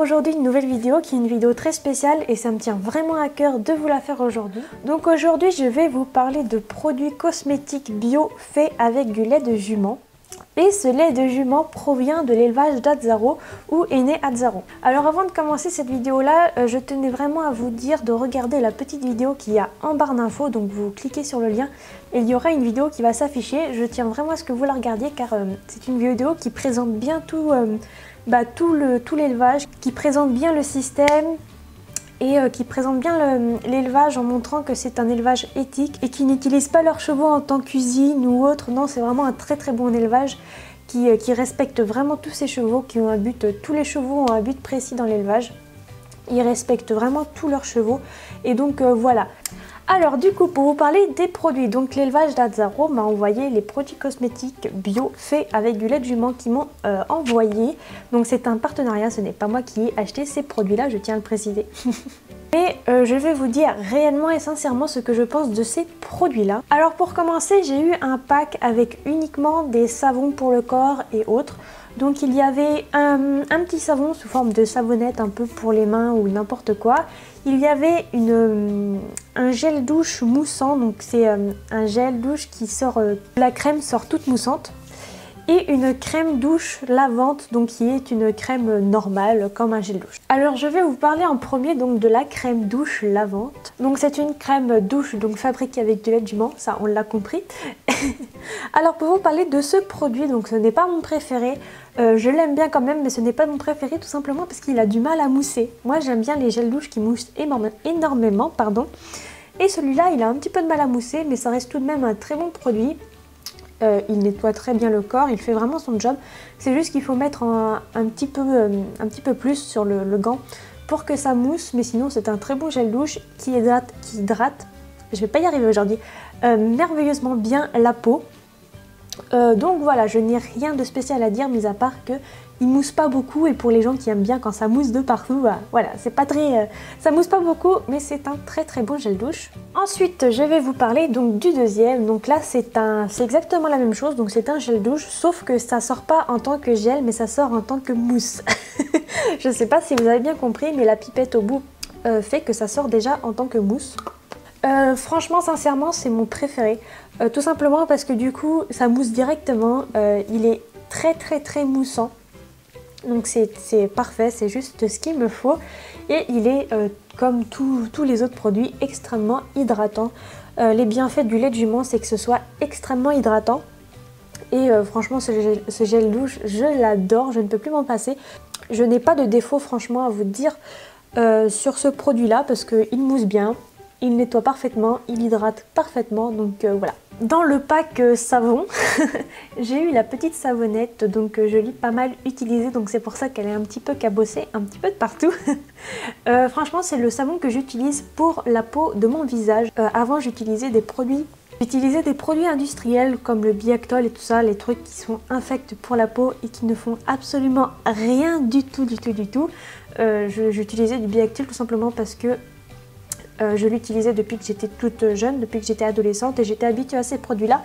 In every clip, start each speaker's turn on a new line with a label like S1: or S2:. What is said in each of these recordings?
S1: Aujourd'hui une nouvelle vidéo qui est une vidéo très spéciale et ça me tient vraiment à cœur de vous la faire aujourd'hui. Donc aujourd'hui je vais vous parler de produits cosmétiques bio faits avec du lait de jument. Et ce lait de jument provient de l'élevage d'Azzaro où est né Azzaro. Alors avant de commencer cette vidéo là, euh, je tenais vraiment à vous dire de regarder la petite vidéo qu'il y a en barre d'infos. Donc vous cliquez sur le lien et il y aura une vidéo qui va s'afficher. Je tiens vraiment à ce que vous la regardiez car euh, c'est une vidéo qui présente bien tout, euh, bah, tout l'élevage, qui présente bien le système, et euh, qui présente bien l'élevage en montrant que c'est un élevage éthique et qui n'utilise pas leurs chevaux en tant que cuisine ou autre. Non, c'est vraiment un très très bon élevage qui, euh, respecte vraiment tous ces chevaux, qui ont un but, tous les chevaux ont un but précis dans l'élevage. Ils respectent vraiment tous leurs chevaux et donc euh, voilà. Alors du coup, pour vous parler des produits, donc l'élevage d'Azzaro m'a envoyé les produits cosmétiques bio faits avec du lait de jument qui m'ont euh, envoyé. Donc c'est un partenariat, ce n'est pas moi qui ai acheté ces produits-là, je tiens à le préciser. Et euh, je vais vous dire réellement et sincèrement ce que je pense de ces produits-là. Alors pour commencer, j'ai eu un pack avec uniquement des savons pour le corps et autres. Donc il y avait un, petit savon sous forme de savonnette un peu pour les mains ou n'importe quoi. Il y avait un gel douche moussant, donc c'est euh, un gel douche qui sort, euh, la crème sort toute moussante et une crème douche lavante donc qui est une crème normale comme un gel douche. Alors je vais vous parler en premier donc de la crème douche lavante. Donc c'est une crème douche donc fabriquée avec du lait de jument, ça on l'a compris. Alors pour vous parler de ce produit, donc ce n'est pas mon préféré, euh, je l'aime bien quand même mais ce n'est pas mon préféré tout simplement parce qu'il a du mal à mousser. Moi j'aime bien les gels douches qui moussent énormément, pardon. Et celui-là il a un petit peu de mal à mousser mais ça reste tout de même un très bon produit. Euh, il nettoie très bien le corps, il fait vraiment son job. C'est juste qu'il faut mettre un, petit peu, euh, un, petit peu, plus sur le, gant pour que ça mousse, mais sinon c'est un très bon gel douche qui hydrate, qui hydrate je vais pas y arriver aujourd'hui, euh, merveilleusement bien la peau. donc voilà, je n'ai rien de spécial à dire, mis à part que il mousse pas beaucoup et pour les gens qui aiment bien quand ça mousse de partout, bah, voilà, c'est pas très... Euh, ça mousse pas beaucoup mais c'est un très très bon gel douche. Ensuite, je vais vous parler donc du deuxième. Donc là, c'est un, c'est exactement la même chose. Donc c'est un gel douche, sauf que ça sort pas en tant que gel, mais ça sort en tant que mousse. je sais pas si vous avez bien compris, mais la pipette au bout euh, fait que ça sort déjà en tant que mousse. Euh, franchement, sincèrement, c'est mon préféré. tout simplement parce que du coup, ça mousse directement. il est très très très moussant. Donc c'est parfait, c'est juste ce qu'il me faut. Et il est, euh, comme tous les autres produits, extrêmement hydratant. Euh, les bienfaits du lait de jument, c'est que ce soit extrêmement hydratant. Et euh, franchement, ce gel, douche, je l'adore, je ne peux plus m'en passer. Je n'ai pas de défaut, franchement, à vous dire sur ce produit-là, parce qu'il mousse bien, il nettoie parfaitement, il hydrate parfaitement, donc voilà. Dans le pack euh, savon, j'ai eu la petite savonnette, donc euh, je l'ai pas mal utilisée, donc c'est pour ça qu'elle est un petit peu cabossée, un petit peu de partout. Euh, franchement, c'est le savon que j'utilise pour la peau de mon visage. avant, j'utilisais des produits J'utilisais des produits industriels comme le Biactol et tout ça, les trucs qui sont infects pour la peau et qui ne font absolument rien du tout, du tout, du tout. J'utilisais du Biactol tout simplement parce que euh, je l'utilisais depuis que j'étais toute jeune, depuis que j'étais adolescente et j'étais habituée à ces produits-là.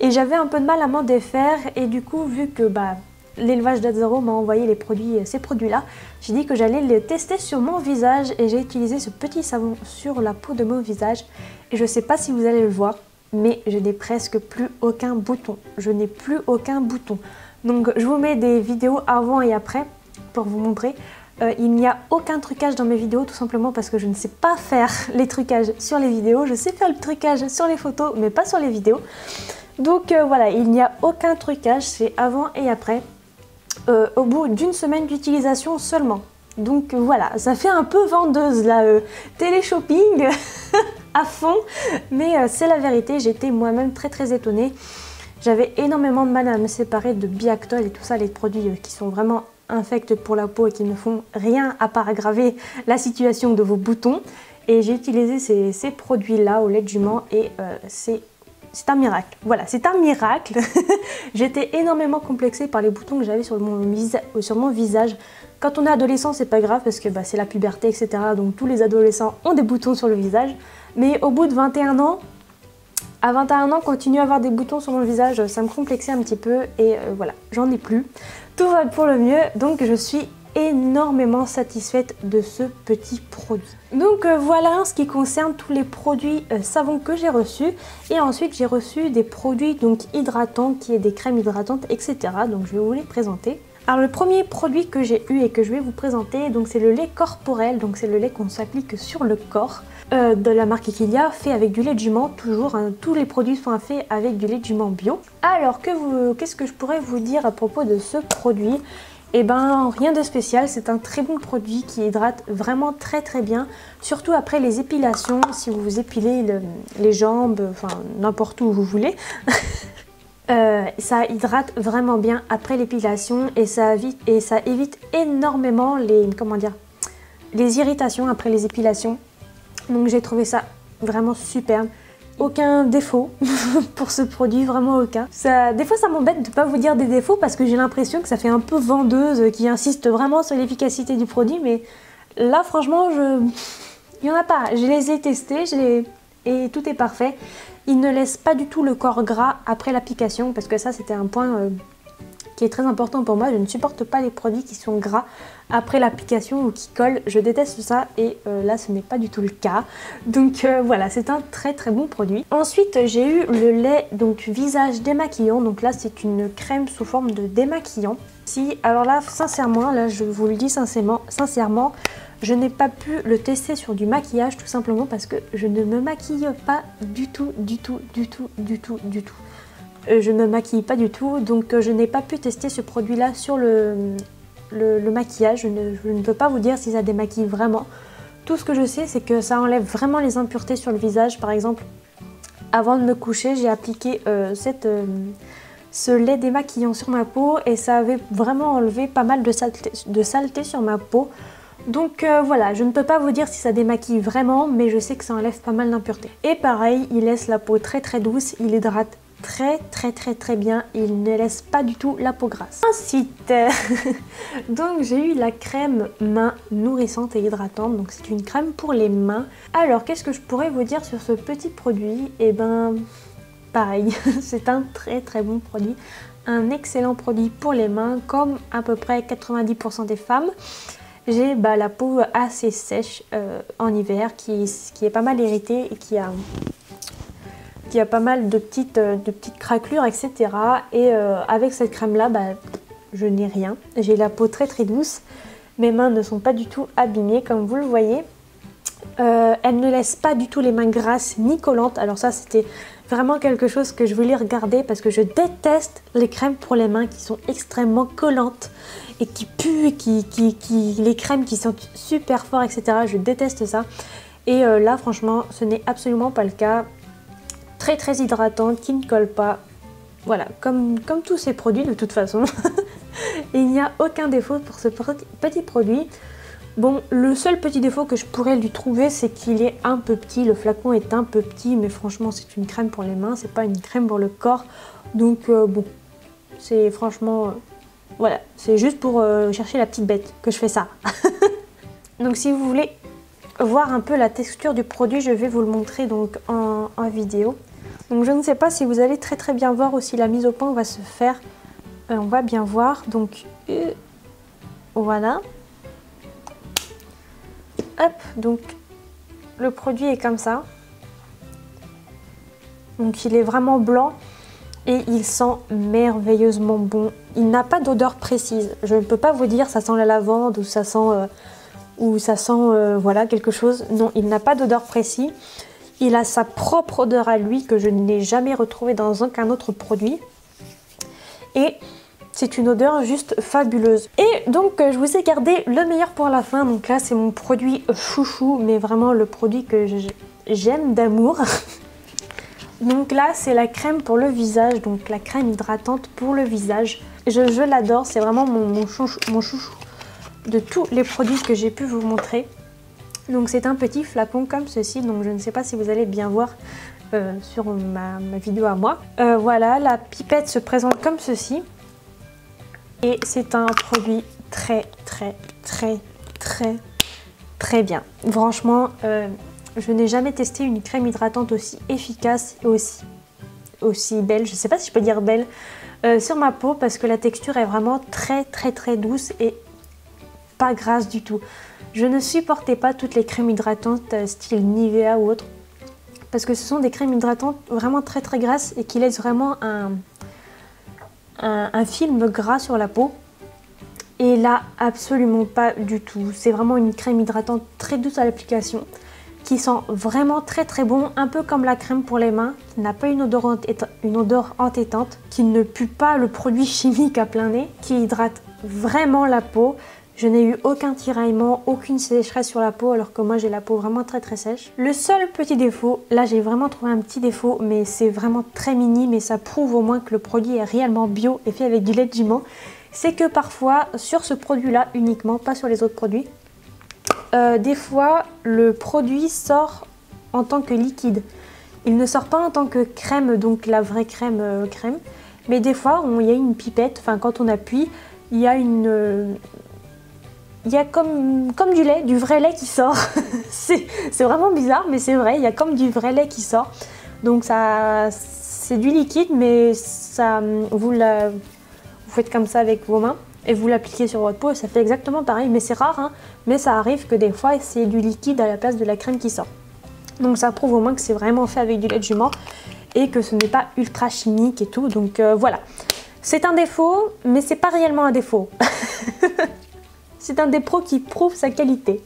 S1: Et j'avais un peu de mal à m'en défaire et du coup, vu que bah, l'élevage d'Azaro m'a envoyé produits, ces produits-là, j'ai dit que j'allais les tester sur mon visage et j'ai utilisé ce petit savon sur la peau de mon visage. Et je ne sais pas si vous allez le voir, mais je n'ai presque plus aucun bouton. Je n'ai plus aucun bouton. Donc je vous mets des vidéos avant et après pour vous montrer. Euh, il n'y a aucun trucage dans mes vidéos tout simplement parce que je ne sais pas faire les trucages sur les vidéos. Je sais faire le trucage sur les photos mais pas sur les vidéos. Donc euh, voilà, il n'y a aucun trucage, c'est avant et après. Euh, au bout d'une semaine d'utilisation seulement. Donc voilà, ça fait un peu vendeuse là, télé-shopping à fond. Mais c'est la vérité, j'étais moi-même très très étonnée. J'avais énormément de mal à me séparer de Biactol et tout ça, les produits qui sont vraiment infects pour la peau et qui ne font rien à part aggraver la situation de vos boutons. Et j'ai utilisé ces, produits-là au lait de jument et euh, c'est un miracle. Voilà, c'est un miracle. J'étais énormément complexée par les boutons que j'avais sur, mon sur mon visage. Quand on est adolescent, c'est pas grave parce que bah, c'est la puberté, etc. Donc tous les adolescents ont des boutons sur le visage. Mais au bout de 21 ans, à 21 ans, continuer à avoir des boutons sur mon visage, ça me complexait un petit peu et euh, voilà, j'en ai plus. Tout va pour le mieux, donc je suis énormément satisfaite de ce petit produit. Donc euh, voilà ce qui concerne tous les produits euh, savons que j'ai reçus. Et ensuite j'ai reçu des produits donc hydratants, qui est des crèmes hydratantes, etc. Donc je vais vous les présenter. Alors le premier produit que j'ai eu et que je vais vous présenter, donc c'est le lait corporel, donc c'est le lait qu'on s'applique sur le corps euh, de la marque Equilia, fait avec du lait de jument, toujours, hein. tous les produits sont faits avec du lait de jument bio. Alors qu'est-ce que je pourrais vous dire à propos de ce produit? Eh ben rien de spécial, c'est un très bon produit qui hydrate vraiment très très bien, surtout après les épilations, si vous vous épilez les jambes, enfin n'importe où vous voulez. Euh, ça hydrate vraiment bien après l'épilation et ça évite, énormément les, comment les irritations après les épilations. Donc j'ai trouvé ça vraiment superbe aucun défaut pour ce produit, vraiment aucun. Des fois ça m'embête de ne pas vous dire des défauts parce que j'ai l'impression que ça fait un peu vendeuse qui insiste vraiment sur l'efficacité du produit, mais là franchement je... il n'y en a pas. Je les ai testés et tout est parfait. Il ne laisse pas du tout le corps gras après l'application parce que ça c'était un point euh, qui est très important pour moi. Je ne supporte pas les produits qui sont gras après l'application ou qui collent. Je déteste ça et euh, là ce n'est pas du tout le cas. Donc euh, voilà, c'est un très très bon produit. Ensuite j'ai eu le lait donc visage démaquillant. Donc là c'est une crème sous forme de démaquillant. Si, alors là sincèrement, là je vous le dis sincèrement, sincèrement je n'ai pas pu le tester sur du maquillage tout simplement parce que je ne me maquille pas du tout, du tout, du tout, du tout, du tout. Euh, je ne me maquille pas du tout, donc euh, je n'ai pas pu tester ce produit-là sur le, maquillage. Je ne, peux pas vous dire si ça démaquille vraiment. Tout ce que je sais, c'est que ça enlève vraiment les impuretés sur le visage. Par exemple, avant de me coucher, j'ai appliqué euh, ce lait démaquillant sur ma peau et ça avait vraiment enlevé pas mal de saleté sur ma peau. Donc voilà, je ne peux pas vous dire si ça démaquille vraiment, mais je sais que ça enlève pas mal d'impuretés. Et pareil, il laisse la peau très très douce, il hydrate très très très très bien. Il ne laisse pas du tout la peau grasse. Ensuite, donc j'ai eu la crème main nourrissante et hydratante. Donc c'est une crème pour les mains. Alors qu'est-ce que je pourrais vous dire sur ce petit produit? Eh ben pareil, c'est un très très bon produit. Un excellent produit pour les mains comme à peu près 90% des femmes. J'ai bah, la peau assez sèche euh, en hiver qui, qui est pas mal irritée et qui a il y a pas mal de petites, euh, de petites craquelures, etc. Et euh, avec cette crème-là, bah, je n'ai rien. J'ai la peau très très douce. Mes mains ne sont pas du tout abîmées, comme vous le voyez. Euh, elle ne laisse pas du tout les mains grasses ni collantes. Alors ça, c'était vraiment quelque chose que je voulais regarder parce que je déteste les crèmes pour les mains qui sont extrêmement collantes et qui puent, qui, qui, les crèmes qui sont super fort, etc. Je déteste ça. Et là, franchement, ce n'est absolument pas le cas très hydratante, qui ne colle pas. Voilà, comme, tous ces produits de toute façon. il n'y a aucun défaut pour ce petit produit. Bon, le seul petit défaut que je pourrais lui trouver, c'est qu'il est un peu petit. Le flacon est un peu petit, mais franchement, c'est une crème pour les mains, c'est pas une crème pour le corps. Donc, euh, bon, c'est franchement... Euh, voilà, c'est juste pour euh, chercher la petite bête que je fais ça. donc, si vous voulez voir un peu la texture du produit, je vais vous le montrer donc en vidéo. Donc je ne sais pas si vous allez très très bien voir aussi la mise au point va se faire. Euh, on va bien voir. Donc euh, voilà. Hop, donc le produit est comme ça. Donc il est vraiment blanc et il sent merveilleusement bon. Il n'a pas d'odeur précise. Je ne peux pas vous dire ça sent la lavande ou ça sent, euh, ou ça sent voilà quelque chose. Non, il n'a pas d'odeur précise. Il a sa propre odeur à lui que je n'ai jamais retrouvée dans aucun autre produit. Et c'est une odeur juste fabuleuse. Et donc euh, je vous ai gardé le meilleur pour la fin. Donc là c'est mon produit chouchou, mais vraiment le produit que j'aime d'amour. donc là c'est la crème pour le visage, donc la crème hydratante pour le visage. Je, l'adore, c'est vraiment mon chouchou de tous les produits que j'ai pu vous montrer. Donc c'est un petit flacon comme ceci, donc je ne sais pas si vous allez bien voir euh, sur ma, vidéo à moi. Euh, voilà, la pipette se présente comme ceci. Et c'est un produit très très très très très bien. Franchement, euh, je n'ai jamais testé une crème hydratante aussi efficace et aussi, aussi belle, je ne sais pas si je peux dire belle, sur ma peau parce que la texture est vraiment très très très douce et pas grasse du tout. Je ne supportais pas toutes les crèmes hydratantes euh, style Nivea ou autre. Parce que ce sont des crèmes hydratantes vraiment très très grasses et qui laissent vraiment un, film gras sur la peau. Et là, absolument pas du tout. C'est vraiment une crème hydratante très douce à l'application qui sent vraiment très très bon, un peu comme la crème pour les mains, qui n'a pas une odeur entêtante, qui ne pue pas le produit chimique à plein nez, qui hydrate vraiment la peau. Je n'ai eu aucun tiraillement, aucune sécheresse sur la peau alors que moi j'ai la peau vraiment très très sèche. Le seul petit défaut, là j'ai vraiment trouvé un petit défaut mais c'est vraiment très mini mais ça prouve au moins que le produit est réellement bio et fait avec du lait de jument. C'est que parfois sur ce produit là uniquement, pas sur les autres produits, euh, des fois le produit sort en tant que liquide. Il ne sort pas en tant que crème, donc la vraie crème euh, crème. Mais des fois, il y a une pipette, enfin quand on appuie, il y a une, il y a comme, comme du lait, du vrai lait qui sort. c'est vraiment bizarre, mais c'est vrai, il y a comme du vrai lait qui sort. Donc ça, c'est du liquide, mais ça, vous, la, vous faites comme ça avec vos mains et vous l'appliquez sur votre peau et ça fait exactement pareil. Mais c'est rare, hein, mais ça arrive que des fois c'est du liquide à la place de la crème qui sort. Donc ça prouve au moins que c'est vraiment fait avec du lait de jument et que ce n'est pas ultra chimique et tout. Donc euh, voilà. C'est un défaut, mais c'est pas réellement un défaut. C'est un des pros qui prouve sa qualité.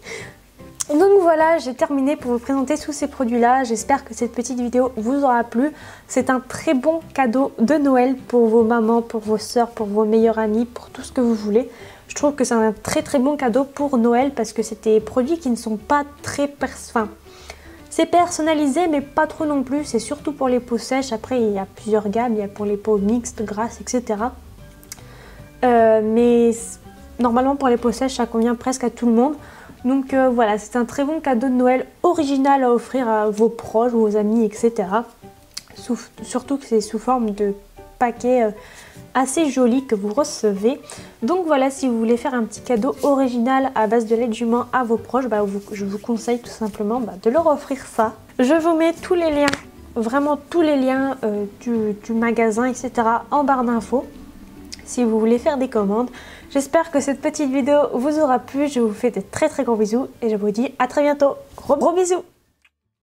S1: Donc voilà, j'ai terminé pour vous présenter tous ces produits-là. J'espère que cette petite vidéo vous aura plu. C'est un très bon cadeau de Noël pour vos mamans, pour vos soeurs, pour vos meilleurs amis, pour tout ce que vous voulez. Je trouve que c'est un très très bon cadeau pour Noël parce que c'est des produits qui ne sont pas très... Enfin, c'est personnalisé mais pas trop non plus. C'est surtout pour les peaux sèches. Après, il y a plusieurs gammes. Il y a pour les peaux mixtes, grasses, etc. Euh, mais Normalement pour les peaux sèches ça convient presque à tout le monde. Donc euh, voilà, c'est un très bon cadeau de Noël original à offrir à vos proches, vos amis, etc. surtout que c'est sous forme de paquet euh, assez joli que vous recevez. Donc voilà, si vous voulez faire un petit cadeau original à base de lait de jument à vos proches, bah, je vous conseille tout simplement bah, de leur offrir ça. Je vous mets tous les liens, vraiment tous les liens euh, du magasin, etc. en barre d'infos si vous voulez faire des commandes. J'espère que cette petite vidéo vous aura plu. Je vous fais de très très gros bisous et je vous dis à très bientôt. Gros, gros bisous